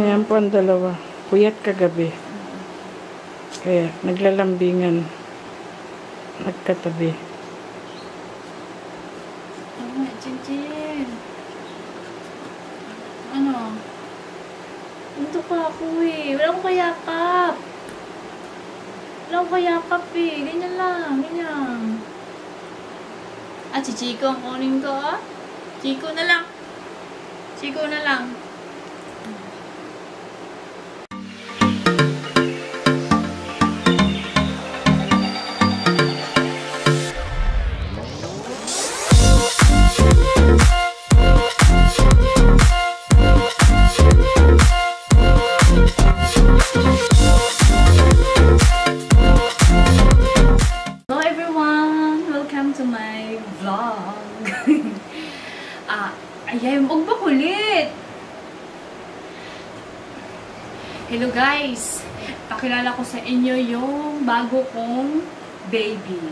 Ayan po ang dalawa. Puyat kagabi. Kaya naglalambingan. Nagkatabi. Ano, Chinchin? Ano? Ito pa ako eh. Wala akong kayakap. Wala akong kayakap eh. Ganyan lang. Ganyan. Ah, si Chico ang kunin ko ah. Chico na lang. Chico na lang. Ah, ayay, huwag ba kulit? Hello guys! Pakilala ko sa inyo yung bago kong baby.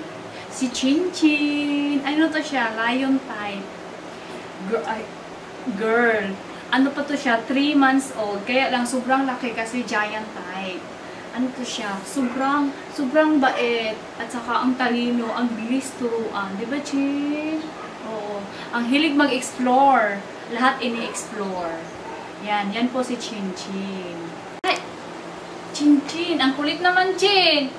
Si Chin Chin. Ano to siya? Lion type. Girl. Ay, girl. Ano pa to siya? 3 months old. Kaya lang sobrang laki kasi giant type ano to siya, sobrang, sobrang bait, at saka ang talino, ang bilis turuan. Di ba, Chin? Ang hilig mag-explore. Lahat ini-explore. Yan, yan po si Chin Chin. Ay! Chin Chin! Ang kulit naman, Chin!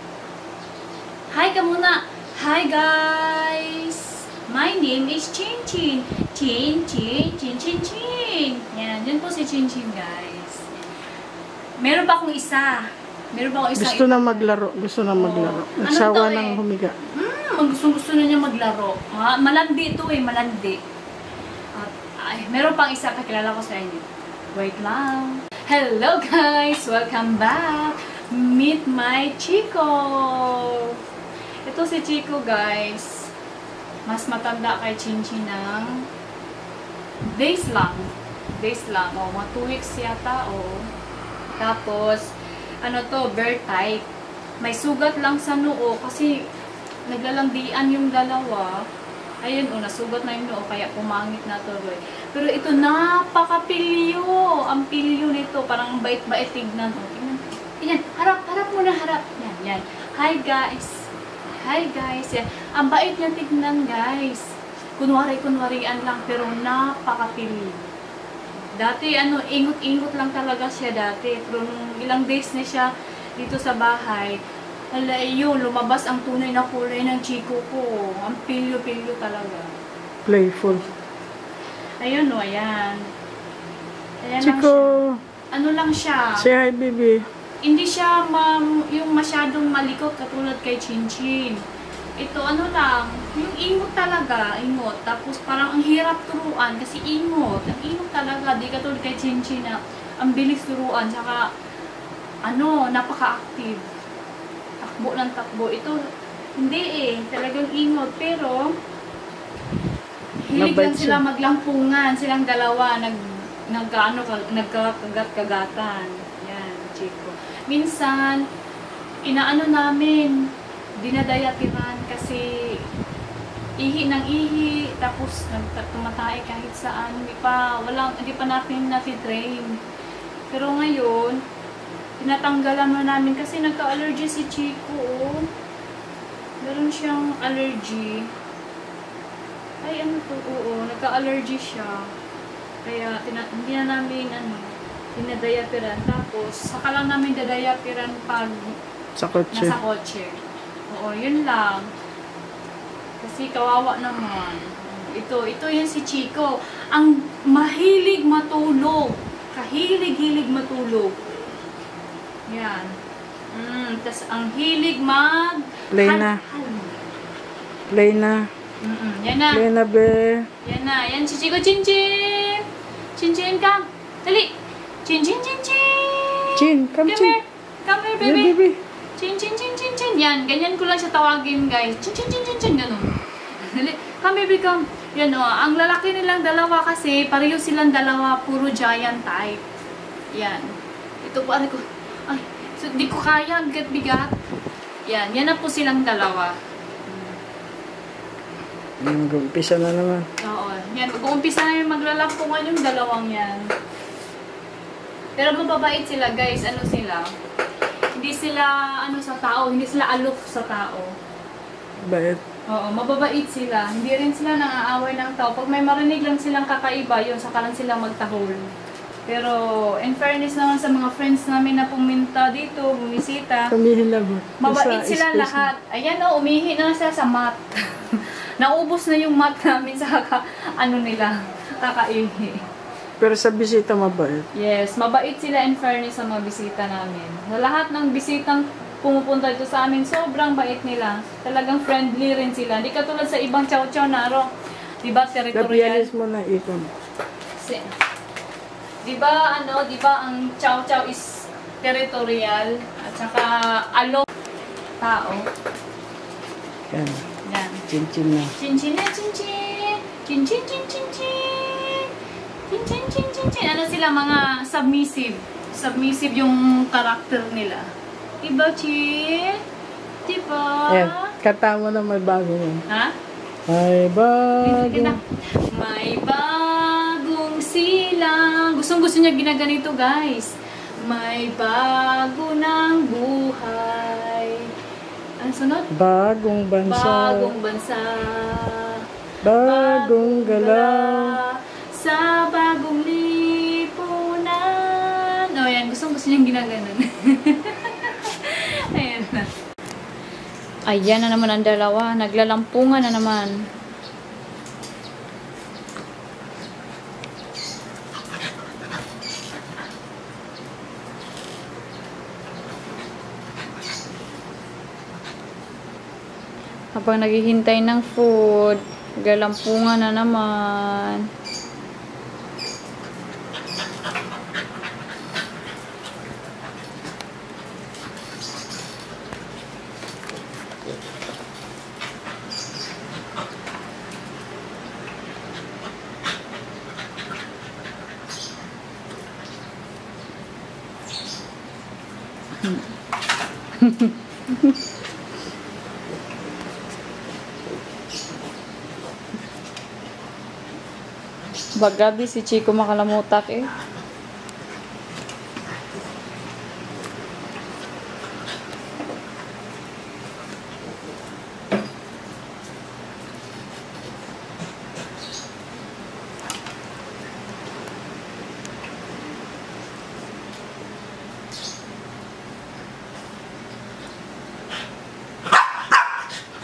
Hi ka muna! Hi, guys! My name is Chin Chin. Chin Chin, Chin Chin Chin. Yan, yan po si Chin Chin, guys. Meron pa akong isa. Meron pa akong isang Gusto na maglaro. Gusto na maglaro. Ano Nagsawa to ng eh? humiga. Hmm, gusto, gusto na niya maglaro. Ma malandi ito eh, malandi. At, ay, meron pang isa, pakilala ko sa inyo. Wait lang. Hello guys! Welcome back! Meet my Chico! Ito si Chico guys. Mas matanda kay Chinchin ng days lang. Days lang. O, mga 2 weeks yata. O. Tapos, ano to, bear type. May sugat lang sa noo kasi naglalandian yung dalawa. Ayun, oh, nasugat na yung noo, kaya pumangit na tuloy. Pero ito, napakapilyo. Ang pilyo nito, parang bait-bait tignan. Oh, tingnan. Yan, harap, harap muna, harap. Yan, yan. Hi, guys. Hi, guys. Yan. Ang bait niya tignan, guys. Kunwari-kunwarian lang, pero napakapilyo. Dati, ano, ingot-ingot lang talaga siya dati. Pero nung ilang days na siya dito sa bahay, hala, yun, lumabas ang tunay na kulay ng chiko ko. Ang pilyo-pilyo talaga. Playful. Ayun, o, ayan. Ayan lang Chico, siya. Ano lang siya. say hi, baby. Hindi siya ma- yung masyadong malikot katulad kay Chinchin. Ito, ano lang, yung ingot talaga, ingot. Tapos parang ang hirap turuan kasi ingot. Ang ingot talaga, di katulad kay Chinchin na ang bilis turuan. Tsaka, ano, napaka-active. Takbo ng takbo. Ito, hindi eh. Talagang ingot. Pero, hilig lang sila maglampungan. Silang dalawa, nag, nagkaano, nagkakagat-kagatan. Yan, Chico. Minsan, inaano namin, dinadayatiran kasi ihi ng ihi, tapos nagtumatay kahit saan, hindi pa, walang, hindi pa natin nati-train. Pero ngayon, tinatanggalan mo namin kasi nagka-allergy si Chico, oh. Meron siyang allergy. Ay, ano to? Oo, nagka-allergy siya. Kaya, hindi na namin, ano, dinadayapiran. Tapos, saka lang namin dadayapiran pag Sa kotse. nasa kotse. Oo, yun lang. Kasi kawawa naman. Ito, ito yan si Chico. Ang mahilig matulog. Kahilig-hilig matulog. Yan. Mm, tas ang hilig mag... Play na. Play na. Mm-mm, yan na. Play na, be. Yan na. Yan si Chico. Chin Chin! Chin Chin, come. Dali. Chin Chin Chin Chin! Chin, come, Come Chin. here. Come here, Yeah, baby. baby. Chin, chin, chin, chin, chin. Yan, ganyan ko lang siya tawagin, guys. Chin, chin, chin, chin, chin. Ganun. Dali. Come, baby, come. Yan, o. Ang lalaki nilang dalawa kasi, pareho silang dalawa, puro giant type. Yan. Ito po, ano ko. Ay, so, di ko kaya. Ang bigat-bigat. Yan, yan na po silang dalawa. Mag-umpisa na naman. Oo. Yan, mag-uumpisa na yung maglalampungan yung dalawang yan. Pero mababait sila, guys. Ano sila? Hindi sila, ano sa tao, hindi sila aloof sa tao. Bait. Oo, mababait sila. Hindi rin sila nangaaway ng tao. Pag may marinig lang silang kakaiba, yun, saka lang silang magtahol. Pero, in fairness naman sa mga friends namin na pumunta dito, bumisita, Kumihilag. mabait Sa sila lahat. Ayan o, umihi na sila sa mat. Naubos na yung mat namin sa kaka, ano nila, kakaihi. Pero sa bisita mabait. Yes, mabait sila in fairness sa mga bisita namin. Sa lahat ng bisitang pumupunta dito sa amin, sobrang bait nila. Talagang friendly rin sila. Hindi katulad sa ibang chow-chow na aro. Diba, territorial? Kapianis mo na ikon. Si, diba, ano, diba ang chow-chow is territorial at saka alo tao. Yan. Yan. Chin-chin na. Chin-chin na chin-chin. Chin-chin, chin-chin, chin. Chin-chin, chin-chin, chin. Ano sila, mga submissive. Submissive yung karakter nila. Diba, Chin? Diba? Ayan. Kata mo na may bago yun. Ha? Ay, Hindi bago. May silang. Gustong gusto niya ginaganito, guys. May bago ng buhay. Ano sunod? Bagong bansa. Bagong bansa. Bagong galaw. Sa bagong lipunan. O yan, gustong gusto niyang ginaganon. Ayan na. Ayan na naman ang dalawa. Naglalampungan na naman. Habang naghihintay ng food, galampungan na naman. Bagabi si Chico makalamutak eh.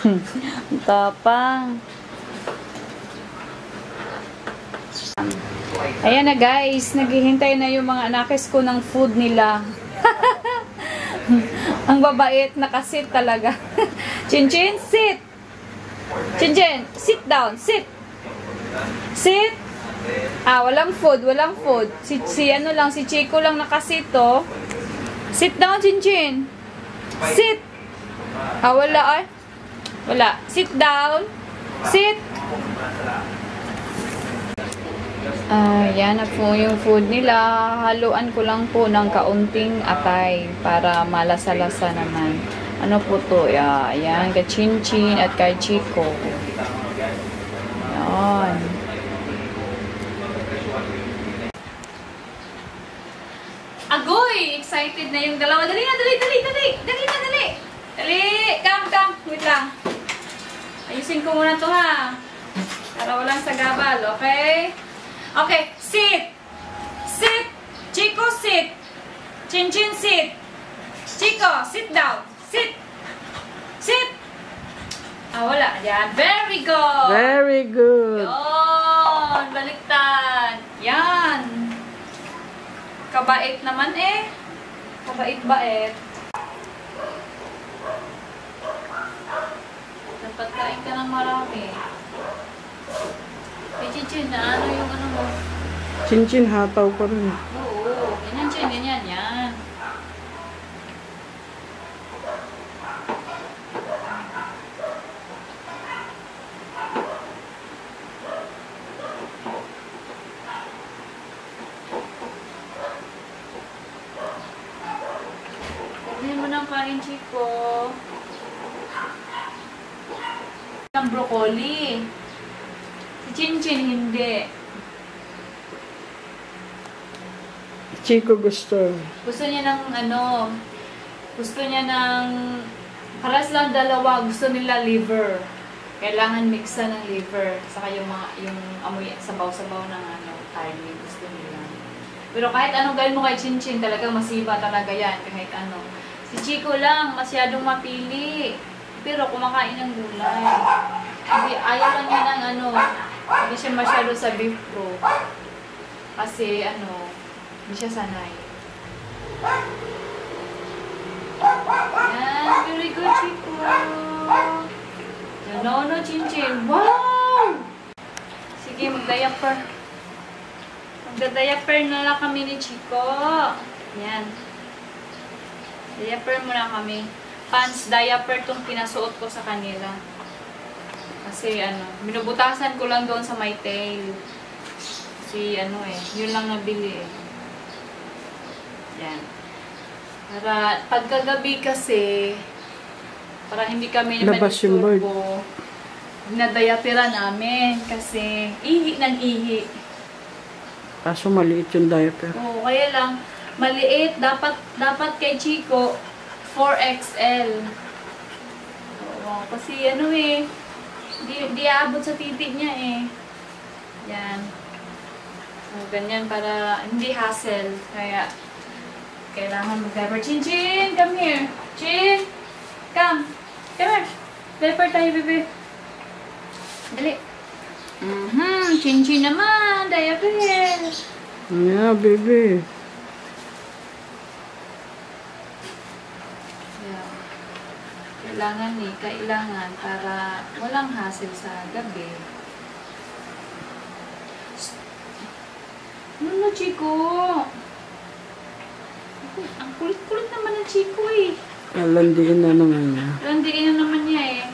Ang Tapang. Ayan na guys, naghihintay na yung mga anakis ko ng food nila. Ang babait, nakasit talaga. Chinchin, sit! Chinchin, sit down, sit! Sit! Ah, walang food, walang food. Si, si ano lang, si Chico lang nakasit oh. Sit down, Chinchin. Sit! Ah, wala ay. Wala. Sit down. Sit! Ah, yan na po yung food nila. Haluan ko lang po ng kaunting atay para malasa-lasa naman. Ano po to? Yeah, yan, kay Chinchin at kay Chico. Yan. Agoy! Excited na yung dalawa. Dali na, dali, dali, dali! Dali na, dali! Dali! Come, come! Wait lang. Ayusin ko muna to ha. Para walang sagabal, okay? Okay, sit. Sit. Chico, sit. Chinchin, sit. Chico, sit down. Sit. Sit. Ah, wala. Yan. Very good. Very good. Yun. Baliktad. Yan. Kabait naman eh. Kabait-bait. Dapat kain ka ng marami. Eh, Chinchin, na ano yung ano mo? Hataw pa rin. Oo, ganyan, Chin, ganyan, yan. Mo ng. Ang broccoli. Chico gusto. Gusto niya ng ano, gusto niya ng, paras lang dalawa, gusto nila liver. Kailangan mixa ng liver, saka yung mga, yung amoy, sabaw-sabaw ng ano, carne, gusto nila. Pero kahit anong gawin mo kay Chinchin, talagang masiba talaga yan, kahit ano. Si Chico lang, masyadong mapili. Pero kumakain ng gulay. Hindi, ayaw lang niya ng ano, hindi siya masyado sa beef bro. Kasi ano, hindi siya sanay. Yan, very good, Chico. No, no, Chinchin. Wow! Sige, mag-diaper. Magda-diaper na lang kami ni Chico. Yan. Diaper muna kami. Pants diaper tong pinasuot ko sa kanila. Kasi ano, binubutasan ko lang doon sa my tail. Kasi ano eh, yun lang nabili eh. Yan. Para pagkagabi kasi, para hindi kami Labas yung bird. madisturbo, dinadayapira namin kasi ihi ng ihi. Kaso maliit yung diaper. Oo, kaya lang, maliit. Dapat, dapat kay Chico, 4XL. Oo, kasi ano eh, di, di aabot sa titi niya eh. Yan. So, ganyan para hindi hassle. Kaya, kailangan mag-diaper. Chin, Chin! Come here! Chin! Come! Come here! Diaper tayo, bebe. Dali. Mhm, Chin, Chin naman! Diaper! Yeah, baby. Yeah. Kailangan eh, kailangan para walang hassle sa gabi. Ano na, Chico? Ako, Ang kulit-kulit naman ng Chico eh. Alandiin na naman niya. Landiin na naman niya eh.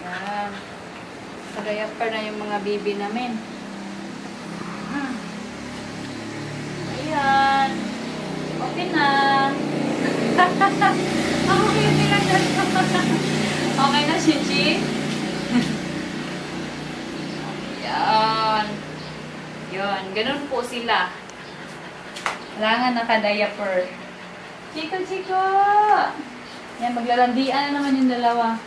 Yan. Kagaya pa na yung mga bibi namin. Hmm. Ayan. Okay na. okay, okay lang na. okay na, Shichi? Yan. Yan. Ganun po sila. Kailangan naka-diaper. Chico, Chico! Yan, maglalandian na naman yung dalawa.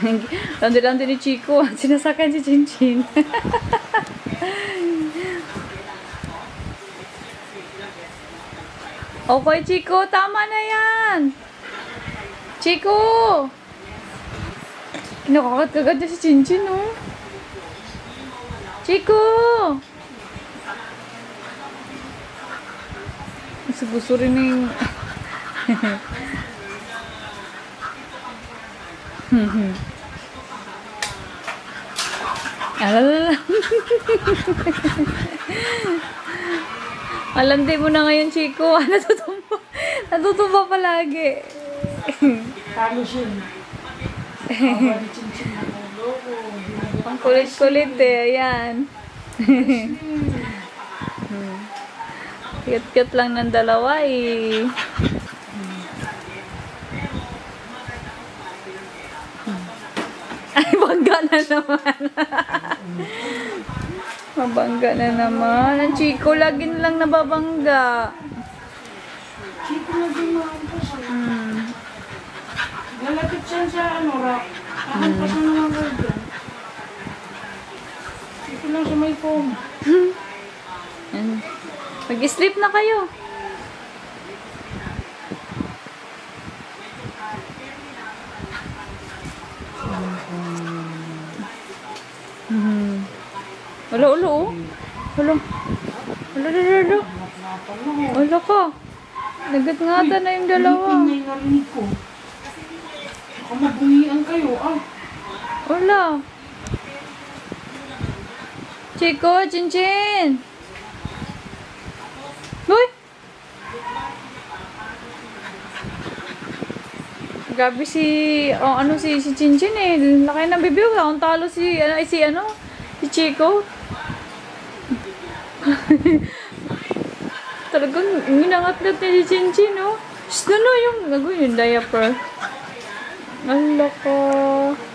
Landi-landi ni Chico. Sinasakyan si Chinchin. okay, Chico. Tama na yan. Chico! Kinakagat-kagat niya si Chinchin, oh. Chico! Gusto-gusto rin na yung... Alala. Alandi mo na ngayon, Chico. Natutumba. Natutumba palagi. Halos yun. Ang kulit-kulit eh. Ayan. Cute-cute lang ng dalawa eh. Ay, bangga na naman. Mabangga na naman. Ang Chico, lagi na lang nababangga. Chico na din mahampas. Hmm. Lalapit siya sa ano, rock. Ahampas na naman kayo dyan. Chico lang sa may foam. Yan. Mag-sleep na kayo. Mhm. Wala, wala, oh. Wala. Wala, wala, wala. Wala ka. Nagat-ngata na yung dalawa. Ipin na yung ko. Baka mabungian kayo, ah. Wala. Chico, Chinchin. Uy! Grabe si, oh, ano si, si Chinchin eh. Laki ng bibig. Ang talo si, ano, si, ano, si Chico. Talagang inangat-ngat niya si Chinchin, oh. Shh, ano yung, ano yung diaper. Ang loko.